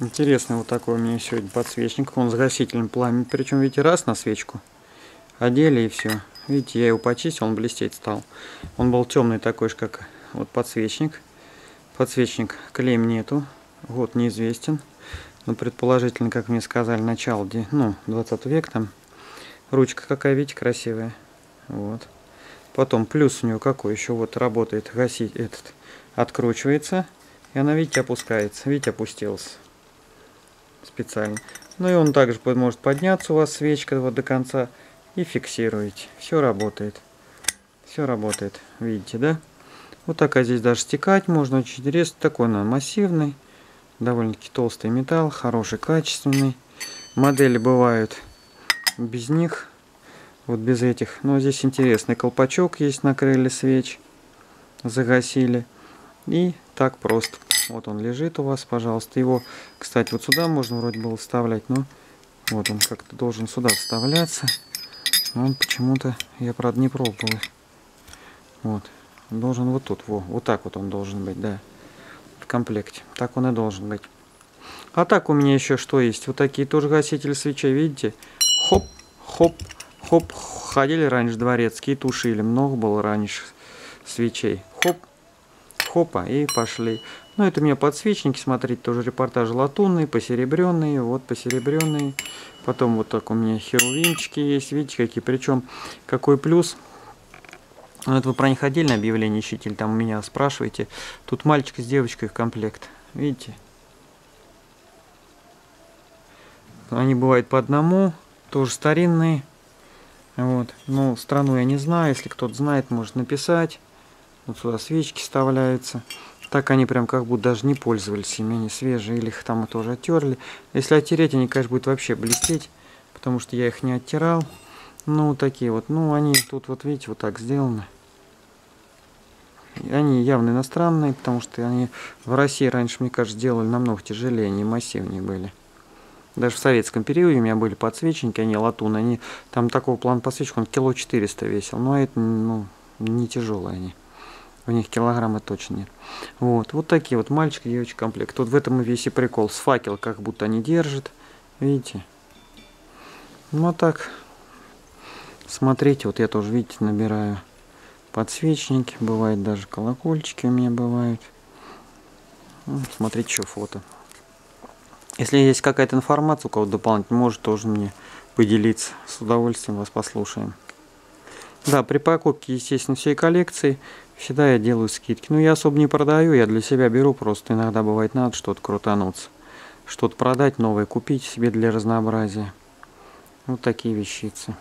Интересный вот такой у меня сегодня подсвечник. Он с гасителем пламени. Причем, видите, раз на свечку одели и все. Видите, я его почистил, он блестеть стал. Он был темный такой же, как вот подсвечник. Подсвечник клейм нету. Год неизвестен. Но предположительно, как мне сказали, начало ну, 20 век там. Ручка какая, видите, красивая. Вот. Потом плюс у него какой еще вот работает гасить этот откручивается и она видите опускается видите опустился специально. Ну и он также может подняться у вас свечка вот до конца и фиксируете. Все работает. Все работает видите да? Вот так а здесь даже стекать можно очень интересно такой он массивный довольно-таки толстый металл хороший качественный. Модели бывают без них вот без этих. Но здесь интересный колпачок есть накрыли свеч загасили. И так просто вот он лежит у вас пожалуйста. Его кстати вот сюда можно вроде было вставлять но вот он как-то должен сюда вставляться. Он почему-то я правда не пробовал. Вот. Он должен вот тут во, вот так вот он должен быть да в комплекте. Так он и должен быть. А так у меня еще что есть? Вот такие тоже гасители свечей видите? Хоп хоп хоп. Ходили раньше дворецкие тушили. Много было раньше свечей. Хоп хопа и пошли ну это у меня подсвечники смотрите тоже репортажи латунные посеребренные вот посеребренные потом вот так у меня херувимчики есть видите какие. Причем какой плюс? Ну, это вы про них отдельное объявление ищите или там у меня спрашиваете. Тут мальчик с девочкой в комплект. Видите? Они бывают по одному тоже старинные. Вот. Ну, страну я не знаю, если кто-то знает, может написать. Вот сюда свечки вставляются. Так они прям как будто даже не пользовались ими, они свежие, или их там тоже оттерли. Если оттереть, они, конечно, будут вообще блестеть, потому что я их не оттирал. Ну, такие вот, ну, они тут, вот видите, вот так сделаны. Они явно иностранные, потому что они в России раньше, мне кажется, делали намного тяжелее, они массивнее были. Даже в советском периоде у меня были подсвечники, они латун, они там такого плана подсвечник, он кило 400 весил, но это ну, не тяжелые они. В них килограмма точно нет. Вот, вот такие вот мальчик и девочка комплект. Тут в этом и весь и прикол. С факел как будто они держат. Видите? Ну а так. Смотрите, вот я тоже, видите, набираю подсвечники. Бывает даже колокольчики у меня бывают. Ну, смотрите, что фото. Если есть какая-то информация у кого-то дополнительная, может тоже мне поделиться. С удовольствием вас послушаем. Да, при покупке, естественно, всей коллекции всегда я делаю скидки. Но я особо не продаю, я для себя беру, просто иногда бывает надо что-то крутануться. Что-то продать новое, купить себе для разнообразия. Вот такие вещицы.